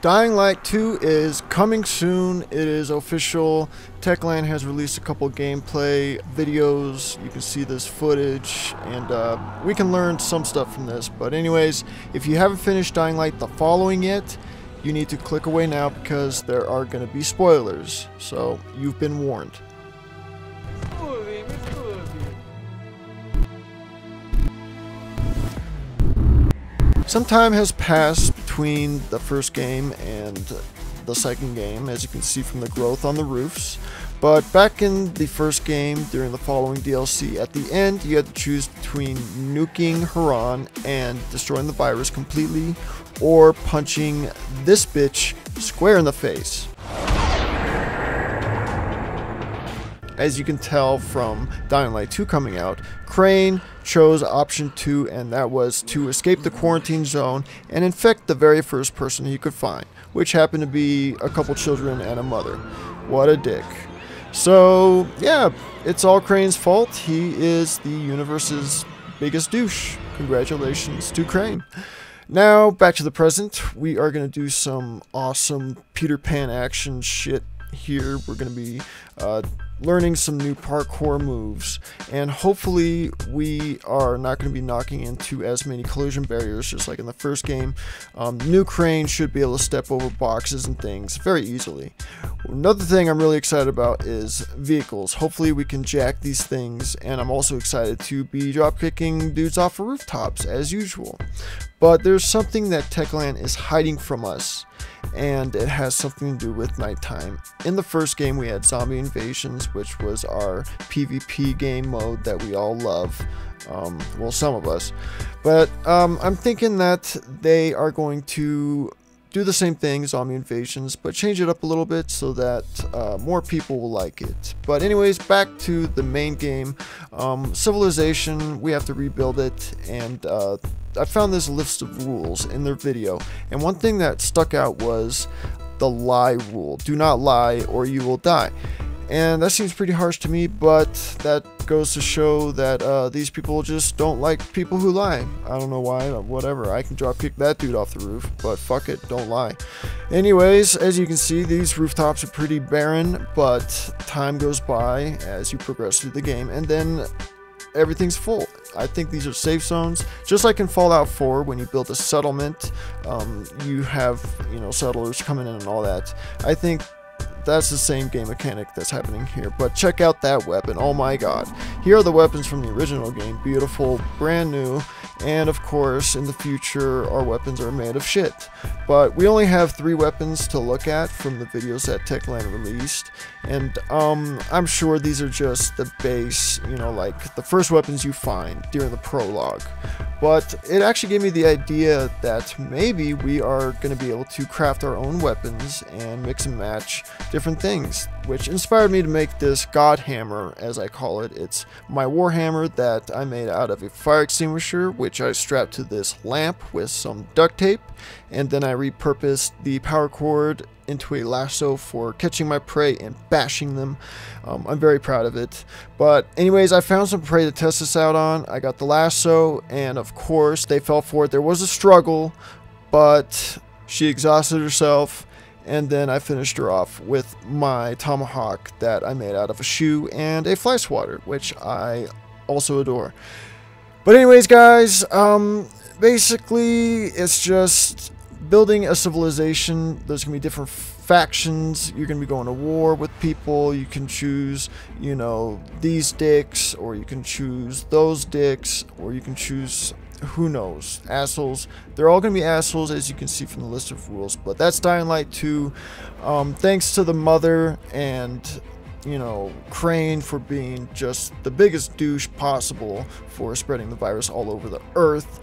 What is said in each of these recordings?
Dying Light 2 is coming soon. It is official. Techland has released a couple gameplay videos. You can see this footage, and uh, we can learn some stuff from this. But anyways, if you haven't finished Dying Light the following yet, you need to click away now because there are going to be spoilers. So you've been warned. Some time has passed between the first game and the second game, as you can see from the growth on the roofs. But back in the first game, during the following DLC, at the end, you had to choose between nuking Harran and destroying the virus completely, or punching this bitch square in the face. As you can tell from Dying Light 2 coming out, Crane chose option 2 and that was to escape the quarantine zone and infect the very first person he could find, which happened to be a couple children and a mother. What a dick. So, yeah, it's all Crane's fault. He is the universe's biggest douche. Congratulations to Crane. Now, back to the present. We are going to do some awesome Peter Pan action shit here. We're going to be uh, learning some new parkour moves, and hopefully we are not going to be knocking into as many collision barriers just like in the first game. Um, new Crane should be able to step over boxes and things very easily. Another thing I'm really excited about is vehicles. Hopefully we can jack these things, and I'm also excited to be dropkicking dudes off of rooftops as usual. But there's something that Techland is hiding from us and it has something to do with nighttime. In the first game, we had Zombie Invasions, which was our PvP game mode that we all love. Um, well, some of us. But um, I'm thinking that they are going to do the same thing, zombie invasions, but change it up a little bit so that uh, more people will like it. But anyways, back to the main game. Um, Civilization, we have to rebuild it, and uh, I found this list of rules in their video, and one thing that stuck out was the lie rule. Do not lie or you will die. And that seems pretty harsh to me, but that goes to show that uh, these people just don't like people who lie. I don't know why, whatever. I can drop kick that dude off the roof, but fuck it, don't lie. Anyways, as you can see, these rooftops are pretty barren, but time goes by as you progress through the game, and then everything's full. I think these are safe zones, just like in Fallout 4 when you build a settlement, um, you have you know settlers coming in and all that. I think that's the same game mechanic that's happening here. But check out that weapon. Oh my god. Here are the weapons from the original game. Beautiful, brand new. And of course, in the future, our weapons are made of shit. But we only have three weapons to look at from the videos that Techland released. And um, I'm sure these are just the base, you know, like the first weapons you find during the prologue. But it actually gave me the idea that maybe we are going to be able to craft our own weapons and mix and match different things, which inspired me to make this God Hammer, as I call it. It's my Warhammer that I made out of a fire extinguisher, which I strapped to this lamp with some duct tape, and then I repurposed the power cord into a lasso for catching my prey and bashing them. Um, I'm very proud of it. But anyways, I found some prey to test this out on. I got the lasso, and of course, they fell for it. There was a struggle, but she exhausted herself and then I finished her off with my tomahawk that I made out of a shoe and a fly swatter, which I also adore. But anyways, guys, um, basically it's just building a civilization. There's gonna be different factions. You're gonna be going to war with people. You can choose, you know, these dicks, or you can choose those dicks, or you can choose who knows? Assholes. They're all going to be assholes, as you can see from the list of rules. But that's Dying Light 2. Um, thanks to the mother and, you know, Crane for being just the biggest douche possible for spreading the virus all over the earth.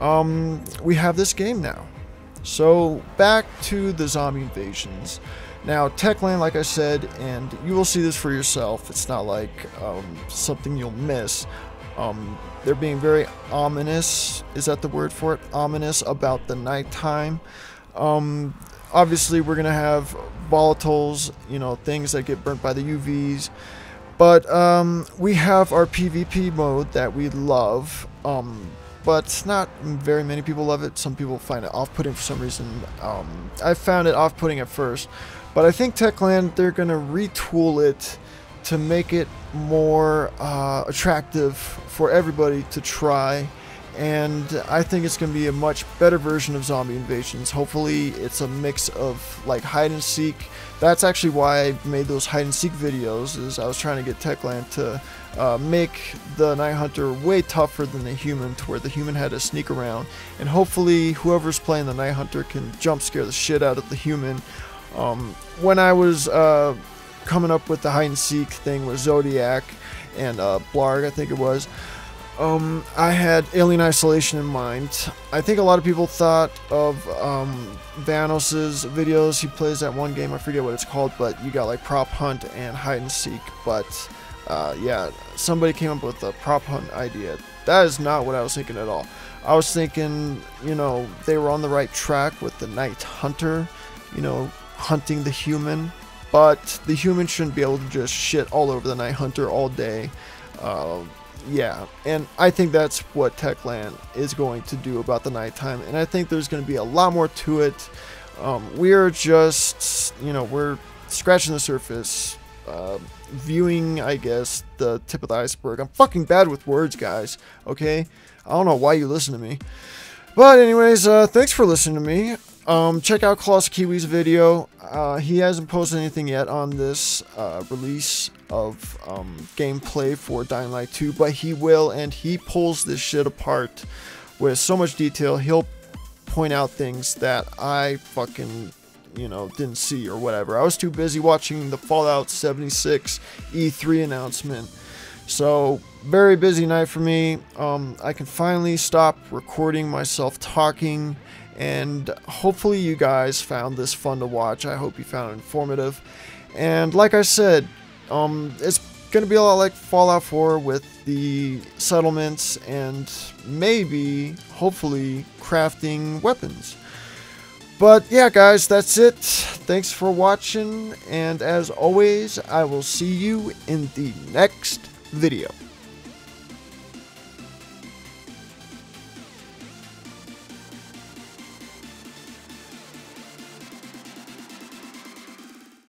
Um, we have this game now. So, back to the zombie invasions. Now, Techland, like I said, and you will see this for yourself, it's not like um, something you'll miss. Um, they're being very ominous. Is that the word for it? Ominous about the nighttime. Um, obviously, we're gonna have volatiles, you know, things that get burnt by the UVs. But um, we have our PvP mode that we love. But not very many people love it. Some people find it off-putting for some reason. Um, I found it off-putting at first, but I think Techland they're gonna retool it to make it more uh, attractive for everybody to try and I think it's going to be a much better version of Zombie Invasions. Hopefully, it's a mix of like hide and seek. That's actually why I made those hide and seek videos. Is I was trying to get Techland to uh, make the Night Hunter way tougher than the human, to where the human had to sneak around, and hopefully, whoever's playing the Night Hunter can jump scare the shit out of the human. Um, when I was uh, coming up with the hide and seek thing with Zodiac and uh, Blarg, I think it was. Um, I had Alien Isolation in mind. I think a lot of people thought of um, videos. He plays that one game, I forget what it's called, but you got like Prop Hunt and Hide and Seek. But uh, yeah, somebody came up with a Prop Hunt idea. That is not what I was thinking at all. I was thinking, you know, they were on the right track with the Night Hunter, you know, hunting the human. But the human shouldn't be able to just shit all over the Night Hunter all day. Uh, yeah, and I think that's what Techland is going to do about the nighttime, and I think there's going to be a lot more to it. Um, we're just, you know, we're scratching the surface, uh, viewing, I guess, the tip of the iceberg. I'm fucking bad with words, guys, okay? I don't know why you listen to me. But anyways, uh, thanks for listening to me. Um, check out Colossal Kiwi's video. Uh, he hasn't posted anything yet on this uh, release of um, gameplay for Dying Light 2, but he will, and he pulls this shit apart with so much detail. He'll point out things that I fucking, you know, didn't see or whatever. I was too busy watching the Fallout 76 E3 announcement. So, very busy night for me. Um, I can finally stop recording myself talking and hopefully you guys found this fun to watch. I hope you found it informative. And like I said, um, it's going to be a lot like Fallout 4 with the settlements and maybe, hopefully, crafting weapons. But yeah, guys, that's it. Thanks for watching, and as always, I will see you in the next video.